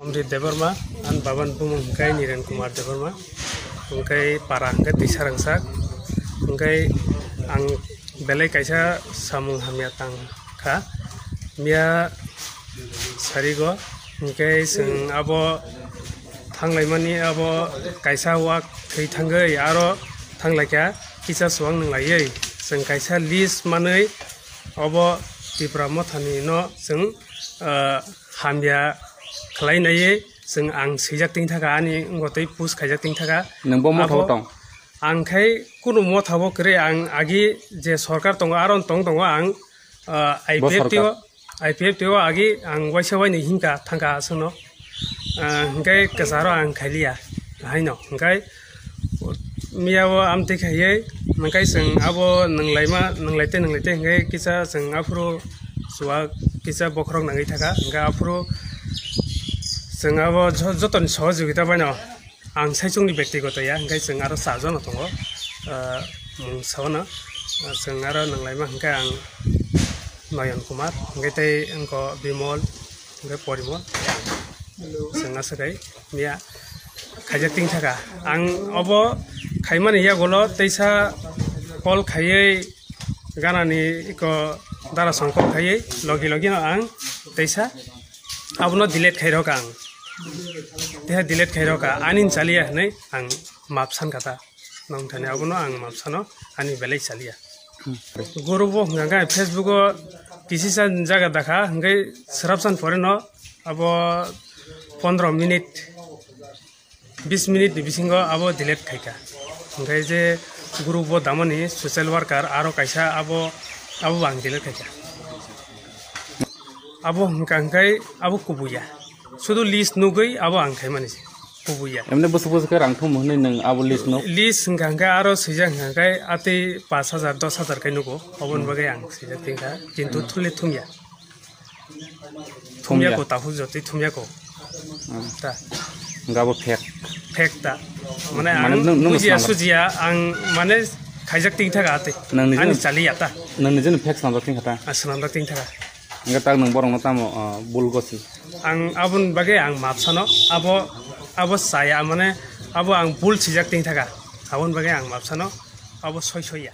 Omri Devarma an baban Pumungkai Niren Kumar Devarma mungkai parangkat di Sarangsak. Mungkai ang belai kaisa samung hamiatang ka mia sarigo mungkai sing abo tanglaimani abo kaisa wak kai tanggai aro tanglaikia kisa suang nanglayei sing kaisa list manai abo Ibrahim Thani no sing eh, hamia खालायनायै जों आं सैजाकथिं थाखा आंनि गतै पुस खायजाकथिं थाखा नोंबो मथाव दं आंखाय कुनु मथाबो करे आं आगि जे सरकार दङ आरो दं दङ आं आइपिएफ टिओ आइपिएफ टिओ आगि आं वाइसा वाइनि हिंका थांका आसनो ओंखाय गोजारो आं खायलिया हायनो ओंखाय मियाबो आमते खायै ओंखाय जों आबो नोंलायमा नोंलायते नोंलायते ओंखाय किसा जों आफुरो जुवा किसा बख्रं नाङै थाखा ओंखाय आफुरो जोंहाबो जतन सहजुगिता बायनो आं सायचंनि बेक्तिगतया ओंखाय जों आरो साजन दङ मुंसावनो जों आरो नोंलायमा ओंखाय आं नयन कुमार ओंखायथाय आंखौ बिमल ओमफ्राय परिमल जोंना सोदाय मिया खायजा तिन थाखा आं अब' खायमानि हिया गल' दैसा कल खायै गानानि दारा संकल खायै लगि लगि आं दैसा आबुनो दिलेट खायर' आं त्यहाँ दिलेट खैरोका आनी चालिया नै आं माप सानखादा नों अब न आं माप आनी आनि बेलाय सालिया गौरव हंगा फेसबुकआव किसि सान जागा दाखा हंगाय सोराब न अब पन्द्र मिनिट बिस मिनट बिसिङ अब दिलेट खाइका हंगाय जे बो दामनि सोसियल वर्कर आरो कैसा अब अब आं दिलेट खाइका अब हंगा अब कुबुया। শুধু লিস্ট নুগৈ আবো আংখাই মানে পুবুইয়া এমনি বসু বসু কে রাংথু মহনে নং আবো লিস্ট নো লিস্ট গাঙ্গা আর সিজা গাঙ্গাই আতে 5000 10000 কে নুগো অবন বগে আং সিজা তিংখা কিন্তু থুলে থুমিয়া থুমিয়া কো তাহু জতে থুমিয়া কো তা গাবো ফেক ফেক তা মানে আং বুঝিয়া সুজিয়া আং মানে খাইজাক তিং থাকা আতে নং নিজে চালিয়া তা নং নিজে ফেক সামলা তিং খাতা আসলাম তিং থাকা सानजाथिं खाता आं सोनांदा तिं थाखा इंगा ताक नों बरंनो तामो बुल गसि आं आबुन बागै आं मापसानो अब अब साया माने अब आं बुल सिजाक तिं थाखा आबुन बागै आं मापसानो अब सय सया